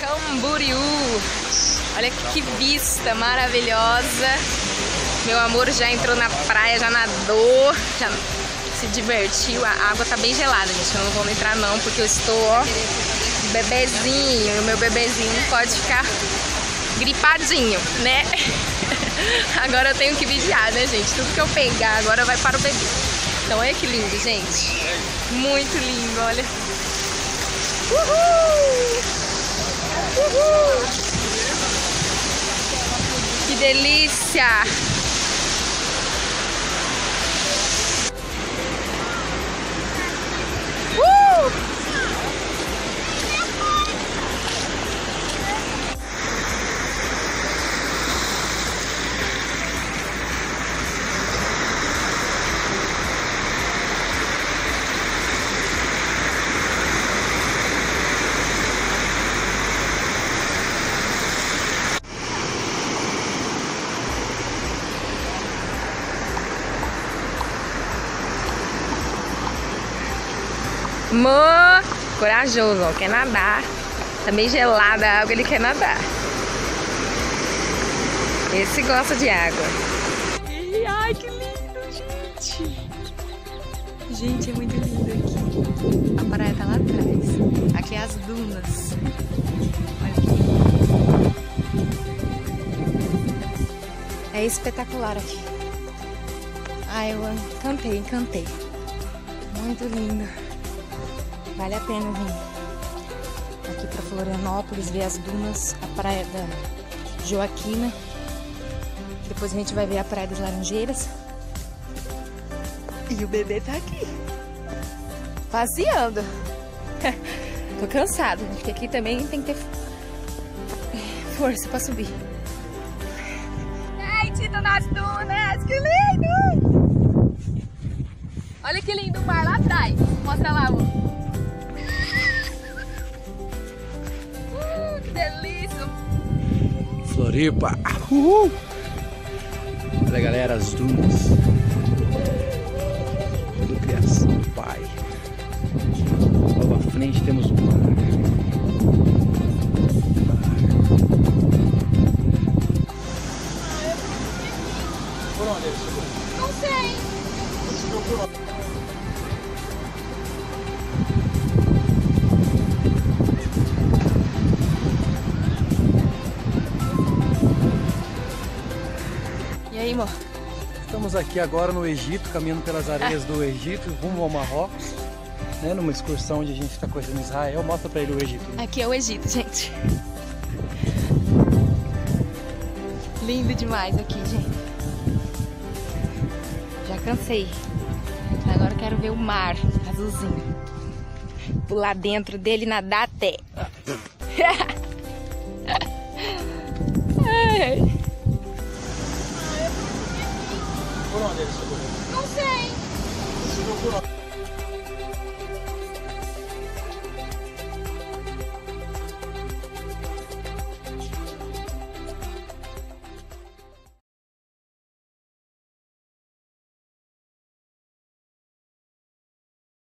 Camboriú. Olha que vista maravilhosa. Meu amor já entrou na praia, já nadou, já se divertiu. A água tá bem gelada, gente. Eu não vou entrar não, porque eu estou, ó, bebezinho. E o meu bebezinho pode ficar gripadinho, né? Agora eu tenho que vigiar, né, gente? Tudo que eu pegar agora vai para o bebê. Então olha que lindo, gente. Muito lindo, olha. Uhul! Uhul! Que delícia! Mo, corajoso, ó, quer nadar. Tá meio gelada a água, ele quer nadar. Esse gosta de água. Ai, que lindo, gente. Gente, é muito lindo aqui. A praia tá lá atrás. Aqui é as dunas. É espetacular aqui. Ai, eu encantei, encantei. Muito lindo. Vale a pena vir aqui para Florianópolis, ver as dunas, a praia da Joaquina. Depois a gente vai ver a praia das Laranjeiras. E o bebê tá aqui, passeando. Tô cansada, porque aqui também tem que ter força para subir. Ai, Tito nas dunas, que lindo! Olha que lindo o mar lá atrás. Floripa. Uhul. Olha galera, as dunas. Tudo criação do pai. Logo à frente temos o mar. Por onde ele chegou? Não sei. E aí, amor? Estamos aqui agora no Egito, caminhando pelas areias do Egito, rumo ao Marrocos, né, numa excursão onde a gente está conhecendo Israel. Mostra pra ele o Egito. né? Aqui é o Egito, gente. Lindo demais aqui, gente. Já cansei. Agora quero ver o mar azulzinho. Pular dentro dele e nadar até. Ai, Por onde ele chegou? Não sei.